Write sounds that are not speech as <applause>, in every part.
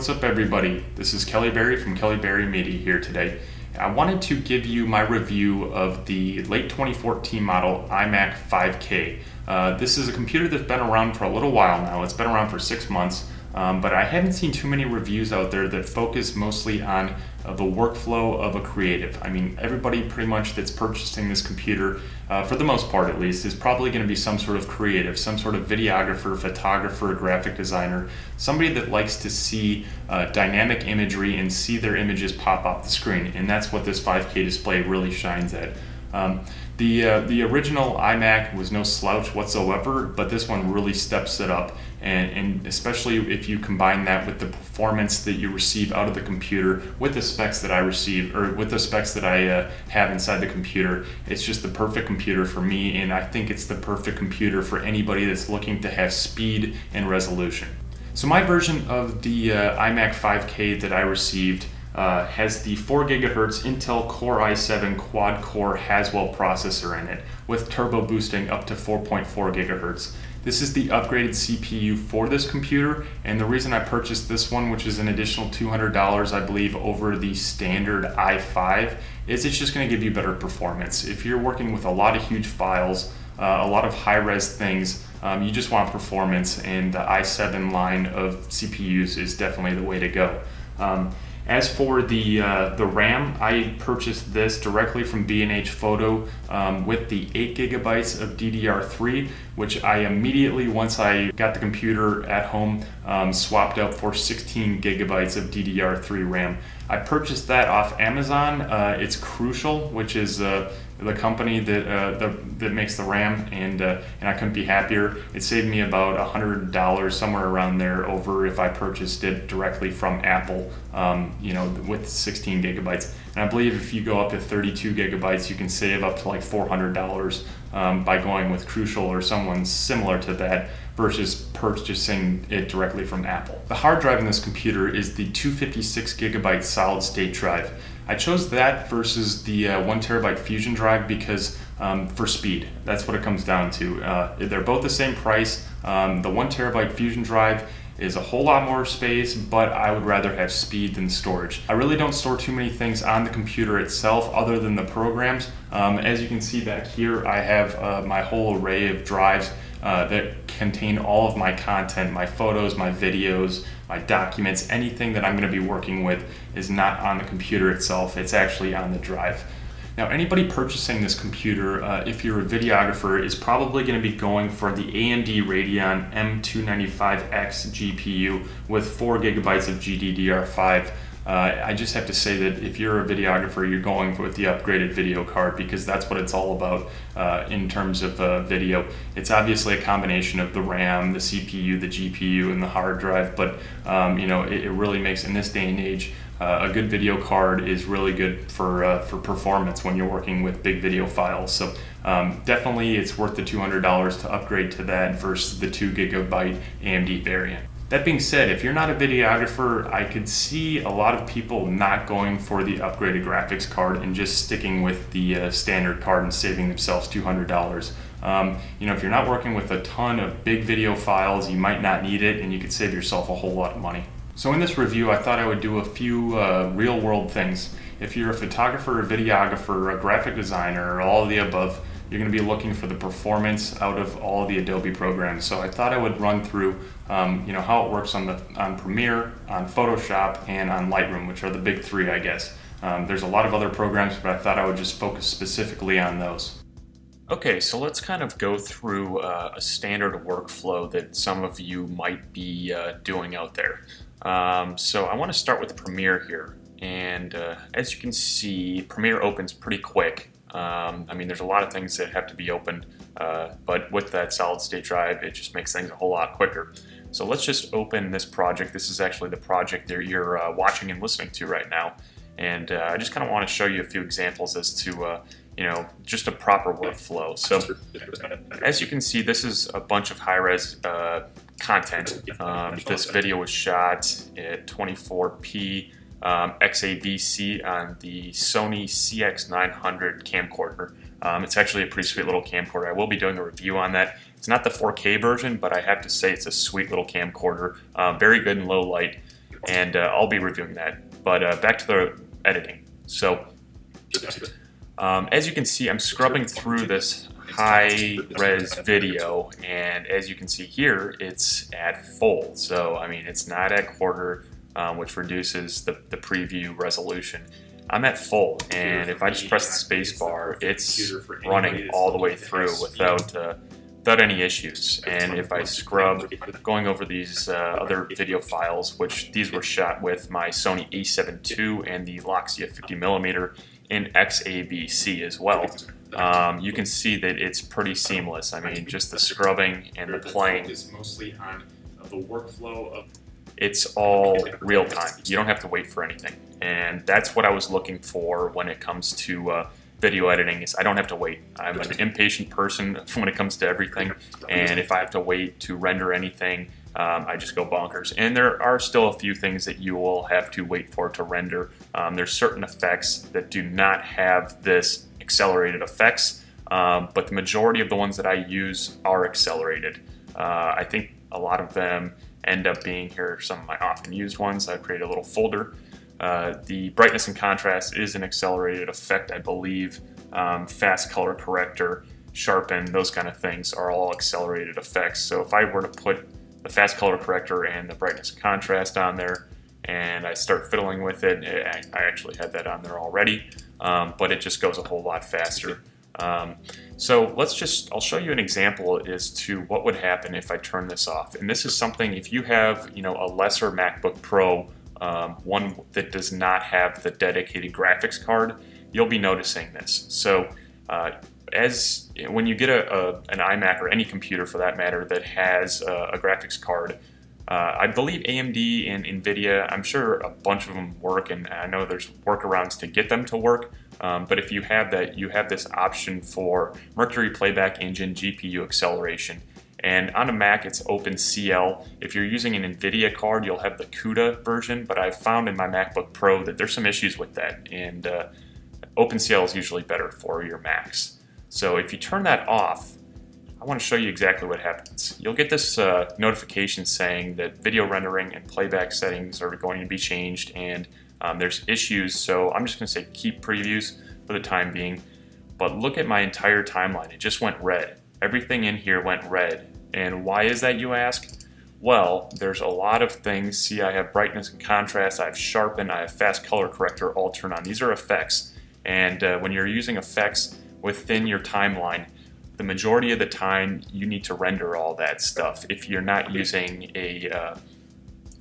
What's up everybody? This is Kelley Barry from Kelley Barry Media here today. I wanted to give you my review of the late 2014 model iMac 5K. Uh, this is a computer that's been around for a little while now. It's been around for six months. Um, but I haven't seen too many reviews out there that focus mostly on uh, the workflow of a creative. I mean, everybody pretty much that's purchasing this computer, uh, for the most part at least, is probably going to be some sort of creative, some sort of videographer, photographer, graphic designer, somebody that likes to see uh, dynamic imagery and see their images pop off the screen. And that's what this 5K display really shines at. Um, the, uh, the original iMac was no slouch whatsoever, but this one really steps it up. And, and especially if you combine that with the performance that you receive out of the computer with the specs that I receive, or with the specs that I uh, have inside the computer, it's just the perfect computer for me. And I think it's the perfect computer for anybody that's looking to have speed and resolution. So my version of the uh, iMac 5K that I received uh, has the 4 gigahertz Intel Core i7 quad core Haswell processor in it with turbo boosting up to 4.4 gigahertz. This is the upgraded CPU for this computer and the reason I purchased this one which is an additional $200 I believe over the standard i5 is it's just going to give you better performance. If you're working with a lot of huge files, uh, a lot of high-res things, um, you just want performance and the i7 line of CPUs is definitely the way to go. Um, as for the uh, the RAM, I purchased this directly from B&H Photo um, with the 8 gigabytes of DDR3, which I immediately, once I got the computer at home, um, swapped out for 16 gigabytes of DDR3 RAM. I purchased that off Amazon. Uh, it's Crucial, which is uh, the company that uh, the, that makes the RAM, and uh, and I couldn't be happier. It saved me about hundred dollars somewhere around there over if I purchased it directly from Apple. Um, you know, with 16 gigabytes, and I believe if you go up to 32 gigabytes, you can save up to like 400 dollars um, by going with Crucial or someone similar to that versus purchasing it directly from Apple. The hard drive in this computer is the 256 gigabyte solid state drive. I chose that versus the uh, one terabyte Fusion drive because um, for speed, that's what it comes down to. Uh, they're both the same price. Um, the one terabyte Fusion drive is a whole lot more space, but I would rather have speed than storage. I really don't store too many things on the computer itself other than the programs. Um, as you can see back here, I have uh, my whole array of drives uh, that contain all of my content, my photos, my videos, my documents, anything that I'm going to be working with is not on the computer itself, it's actually on the drive. Now, anybody purchasing this computer, uh, if you're a videographer, is probably going to be going for the AMD Radeon M295X GPU with 4 gigabytes of GDDR5 uh, I just have to say that if you're a videographer, you're going with the upgraded video card because that's what it's all about uh, in terms of uh, video. It's obviously a combination of the RAM, the CPU, the GPU, and the hard drive, but um, you know it, it, really makes in this day and age uh, a good video card is really good for uh, for performance when you're working with big video files. So um, definitely, it's worth the $200 to upgrade to that versus the two gigabyte AMD variant. That being said, if you're not a videographer, I could see a lot of people not going for the upgraded graphics card and just sticking with the uh, standard card and saving themselves $200. Um, you know, if you're not working with a ton of big video files, you might not need it and you could save yourself a whole lot of money. So in this review, I thought I would do a few uh, real world things. If you're a photographer, a videographer, a graphic designer, or all of the above, you're going to be looking for the performance out of all the Adobe programs. So I thought I would run through um, you know, how it works on, the, on Premiere, on Photoshop, and on Lightroom, which are the big three, I guess. Um, there's a lot of other programs, but I thought I would just focus specifically on those. Okay, so let's kind of go through uh, a standard workflow that some of you might be uh, doing out there. Um, so I want to start with Premiere here. And uh, as you can see, Premiere opens pretty quick. Um, I mean, there's a lot of things that have to be opened, uh, but with that solid state drive, it just makes things a whole lot quicker. So let's just open this project. This is actually the project that you're uh, watching and listening to right now. And uh, I just kind of want to show you a few examples as to, uh, you know, just a proper workflow. So as you can see, this is a bunch of high-res uh, content. Um, this video was shot at 24p um, XAVC on the Sony CX900 camcorder. Um, it's actually a pretty sweet little camcorder. I will be doing a review on that. It's not the 4K version, but I have to say it's a sweet little camcorder. Um, very good in low light. and uh, I'll be reviewing that. But uh, back to the editing. So um, as you can see, I'm scrubbing through this high res video and as you can see here it's at full so I mean it's not at quarter um, which reduces the, the preview resolution. I'm at full and if I just press the space bar it's running all the way through without uh, without any issues. And if I scrub going over these uh, other video files which these were shot with my Sony a7 II and the Loxia 50mm in XAVC as well. Um, you can see that it's pretty seamless. I mean, just the scrubbing and the playing. is mostly on the workflow of. It's all real time. You don't have to wait for anything, and that's what I was looking for when it comes to uh, video editing. Is I don't have to wait. I'm an impatient person <laughs> when it comes to everything, and if I have to wait to render anything, um, I just go bonkers. And there are still a few things that you will have to wait for to render. Um, there's certain effects that do not have this accelerated effects, um, but the majority of the ones that I use are accelerated. Uh, I think a lot of them end up being here some of my often used ones. I create a little folder. Uh, the brightness and contrast is an accelerated effect, I believe. Um, fast color corrector, sharpen, those kind of things are all accelerated effects. So if I were to put the fast color corrector and the brightness and contrast on there, and I start fiddling with it, I actually had that on there already um, but it just goes a whole lot faster. Um, so let's just, I'll show you an example as to what would happen if I turn this off. And this is something, if you have, you know, a lesser MacBook Pro, um, one that does not have the dedicated graphics card, you'll be noticing this. So uh, as when you get a, a, an iMac or any computer for that matter that has a, a graphics card, uh, I believe AMD and NVIDIA, I'm sure a bunch of them work, and I know there's workarounds to get them to work. Um, but if you have that, you have this option for Mercury Playback Engine GPU acceleration. And on a Mac, it's OpenCL. If you're using an NVIDIA card, you'll have the CUDA version, but I've found in my MacBook Pro that there's some issues with that, and uh, OpenCL is usually better for your Macs. So if you turn that off, I want to show you exactly what happens. You'll get this uh, notification saying that video rendering and playback settings are going to be changed and um, there's issues, so I'm just going to say keep previews for the time being. But look at my entire timeline. It just went red. Everything in here went red. And why is that, you ask? Well, there's a lot of things. See, I have brightness and contrast, I have sharpen, I have fast color corrector all turned on. These are effects. And uh, when you're using effects within your timeline, the majority of the time you need to render all that stuff if you're not using a uh,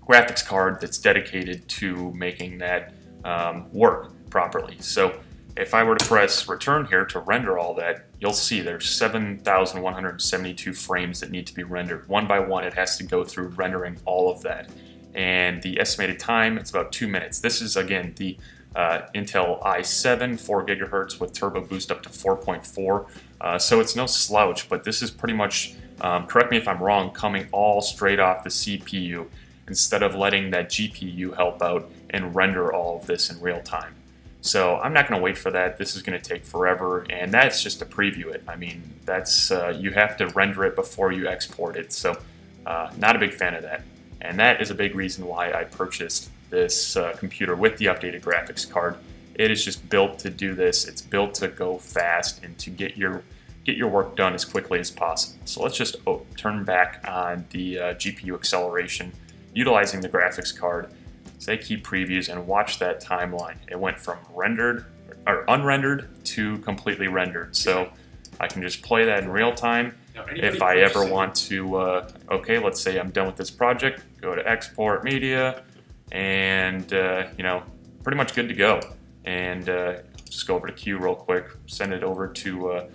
graphics card that's dedicated to making that um, work properly. So if I were to press return here to render all that, you'll see there's 7,172 frames that need to be rendered. One by one, it has to go through rendering all of that. And the estimated time, it's about two minutes. This is, again, the uh, Intel i7, 4 gigahertz with turbo boost up to 4.4. Uh, so it's no slouch, but this is pretty much, um, correct me if I'm wrong, coming all straight off the CPU instead of letting that GPU help out and render all of this in real time. So I'm not going to wait for that. This is going to take forever, and that's just to preview it. I mean, that's uh, you have to render it before you export it. So uh, not a big fan of that, and that is a big reason why I purchased this uh, computer with the updated graphics card. It is just built to do this. It's built to go fast and to get your get your work done as quickly as possible. So let's just oh, turn back on the uh, GPU acceleration utilizing the graphics card. Say keep previews and watch that timeline. It went from rendered or unrendered to completely rendered. So I can just play that in real time. if I ever want to, uh, okay, let's say I'm done with this project, go to export media, and uh, you know, pretty much good to go. And uh, just go over to queue real quick, send it over to uh,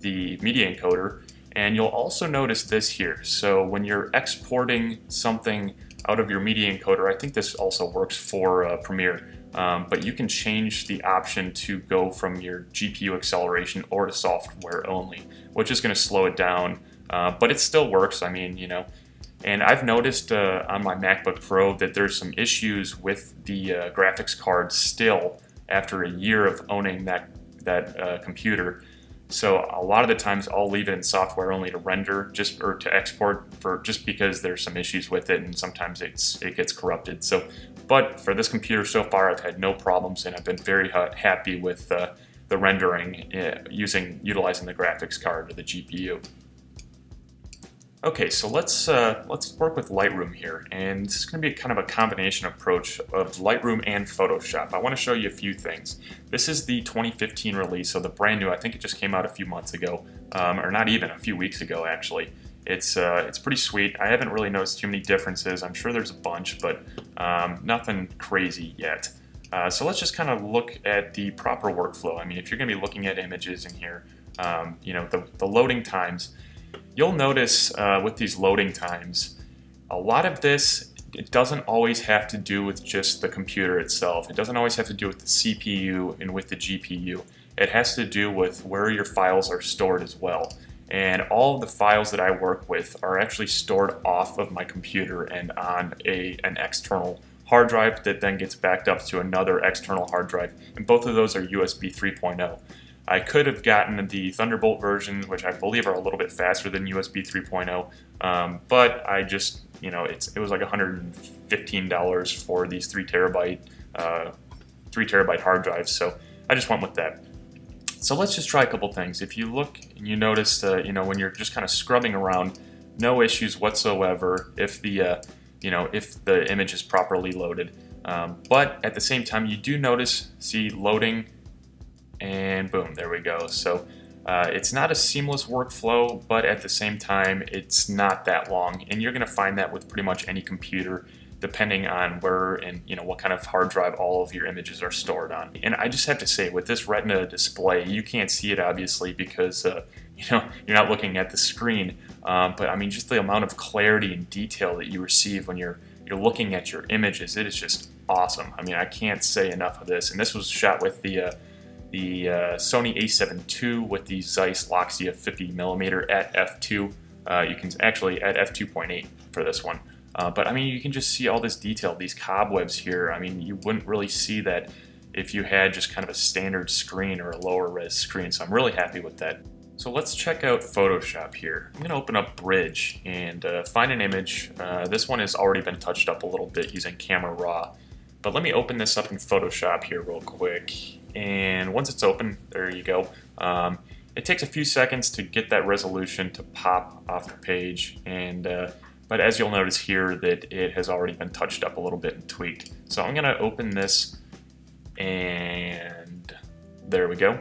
the media encoder, and you'll also notice this here. So when you're exporting something out of your media encoder, I think this also works for uh, Premiere, um, but you can change the option to go from your GPU acceleration or to software only, which is going to slow it down, uh, but it still works. I mean, you know, and I've noticed uh, on my MacBook Pro that there's some issues with the uh, graphics card still after a year of owning that, that uh, computer. So a lot of the times I'll leave it in software only to render just or to export for just because there's some issues with it and sometimes it's it gets corrupted. So, but for this computer so far, I've had no problems and I've been very happy with uh, the rendering uh, using utilizing the graphics card or the GPU. Okay, so let's uh, let's work with Lightroom here, and this is going to be kind of a combination approach of Lightroom and Photoshop. I want to show you a few things. This is the 2015 release, so the brand new. I think it just came out a few months ago, um, or not even a few weeks ago actually. It's uh, it's pretty sweet. I haven't really noticed too many differences. I'm sure there's a bunch, but um, nothing crazy yet. Uh, so let's just kind of look at the proper workflow. I mean, if you're going to be looking at images in here, um, you know, the, the loading times You'll notice uh, with these loading times, a lot of this, it doesn't always have to do with just the computer itself. It doesn't always have to do with the CPU and with the GPU. It has to do with where your files are stored as well. And all of the files that I work with are actually stored off of my computer and on a, an external hard drive that then gets backed up to another external hard drive. And both of those are USB 3.0. I could have gotten the Thunderbolt versions, which I believe are a little bit faster than USB 3.0, um, but I just, you know, it's it was like $115 for these three terabyte, uh, three terabyte hard drives, so I just went with that. So let's just try a couple things. If you look and you notice, uh, you know, when you're just kind of scrubbing around, no issues whatsoever if the, uh, you know, if the image is properly loaded. Um, but at the same time, you do notice, see loading and boom, there we go. So uh, it's not a seamless workflow, but at the same time, it's not that long. And you're gonna find that with pretty much any computer, depending on where and you know what kind of hard drive all of your images are stored on. And I just have to say, with this Retina display, you can't see it obviously because uh, <laughs> you know you're not looking at the screen. Um, but I mean, just the amount of clarity and detail that you receive when you're you're looking at your images, it is just awesome. I mean, I can't say enough of this. And this was shot with the uh, the uh, Sony a7 II with the Zeiss Loxia 50mm at f2. Uh, you can actually at f2.8 for this one. Uh, but I mean, you can just see all this detail, these cobwebs here. I mean, you wouldn't really see that if you had just kind of a standard screen or a lower res screen. So I'm really happy with that. So let's check out Photoshop here. I'm gonna open up Bridge and uh, find an image. Uh, this one has already been touched up a little bit using Camera Raw. But let me open this up in Photoshop here real quick and once it's open, there you go. Um, it takes a few seconds to get that resolution to pop off the page, and uh, but as you'll notice here that it has already been touched up a little bit and tweaked. So I'm going to open this, and there we go.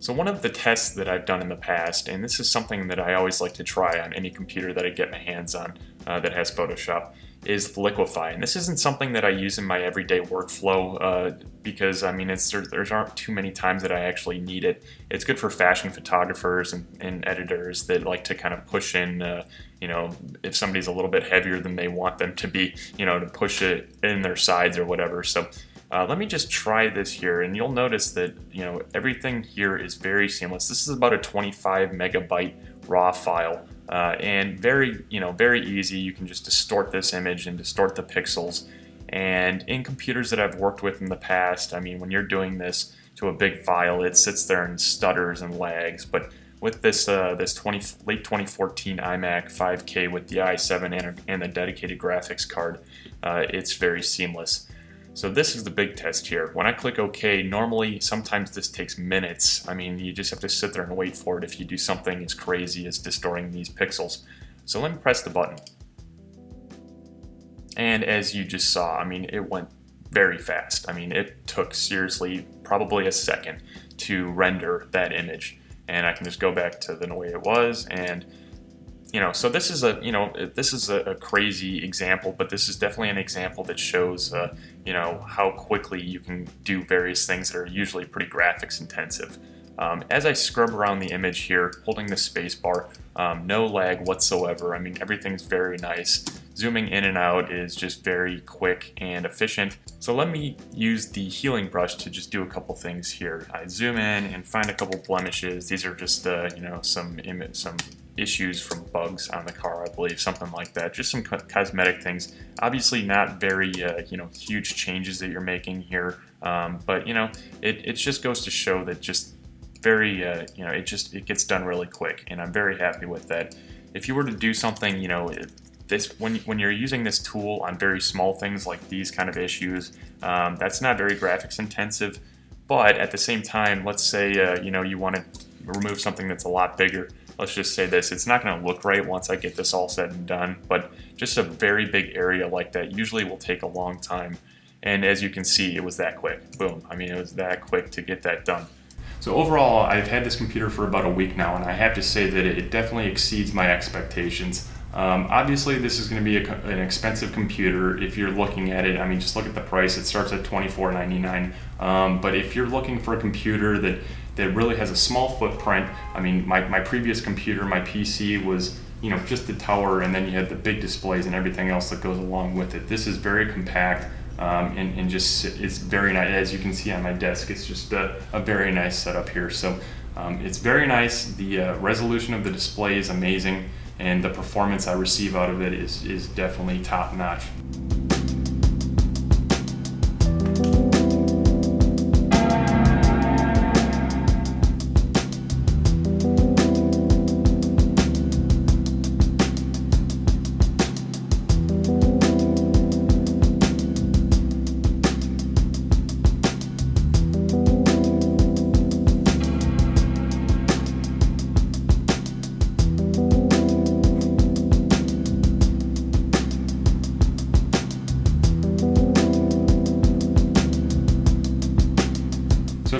So one of the tests that I've done in the past, and this is something that I always like to try on any computer that I get my hands on uh, that has Photoshop, is Liquify. And this isn't something that I use in my everyday workflow uh, because, I mean, it's, there, there aren't too many times that I actually need it. It's good for fashion photographers and, and editors that like to kind of push in, uh, you know, if somebody's a little bit heavier than they want them to be, you know, to push it in their sides or whatever. So uh, let me just try this here and you'll notice that, you know, everything here is very seamless. This is about a 25 megabyte raw file. Uh, and very, you know, very easy. You can just distort this image and distort the pixels. And in computers that I've worked with in the past, I mean, when you're doing this to a big file, it sits there and stutters and lags. But with this uh, this 20, late 2014 iMac 5K with the i7 and, and the dedicated graphics card, uh, it's very seamless. So this is the big test here. When I click OK, normally sometimes this takes minutes. I mean, you just have to sit there and wait for it if you do something as crazy as distorting these pixels. So let me press the button. And as you just saw, I mean, it went very fast. I mean, it took seriously probably a second to render that image. And I can just go back to the way it was and you know, so this is a, you know, this is a, a crazy example, but this is definitely an example that shows, uh, you know, how quickly you can do various things that are usually pretty graphics intensive. Um, as I scrub around the image here, holding the spacebar, um, no lag whatsoever. I mean, everything's very nice. Zooming in and out is just very quick and efficient. So let me use the healing brush to just do a couple things here. I zoom in and find a couple blemishes. These are just, uh, you know, some some issues from bugs on the car, I believe, something like that. Just some co cosmetic things. Obviously, not very uh, you know huge changes that you're making here, um, but you know it, it just goes to show that just very, uh, you know, it just it gets done really quick, and I'm very happy with that. If you were to do something, you know, this when when you're using this tool on very small things like these kind of issues, um, that's not very graphics intensive. But at the same time, let's say uh, you know you want to remove something that's a lot bigger. Let's just say this, it's not going to look right once I get this all said and done, but just a very big area like that usually will take a long time. And as you can see, it was that quick. Boom. I mean, it was that quick to get that done. So overall, I've had this computer for about a week now, and I have to say that it definitely exceeds my expectations. Um, obviously, this is going to be a, an expensive computer if you're looking at it. I mean, just look at the price. It starts at $24.99. Um, but if you're looking for a computer that, that really has a small footprint, I mean, my, my previous computer, my PC was you know just the tower and then you had the big displays and everything else that goes along with it. This is very compact um, and, and just it's very nice. As you can see on my desk, it's just a, a very nice setup here. So um, it's very nice. The uh, resolution of the display is amazing and the performance I receive out of it is, is definitely top notch.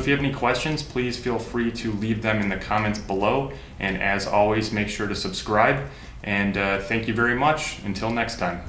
If you have any questions, please feel free to leave them in the comments below. And as always, make sure to subscribe. And uh, thank you very much. Until next time.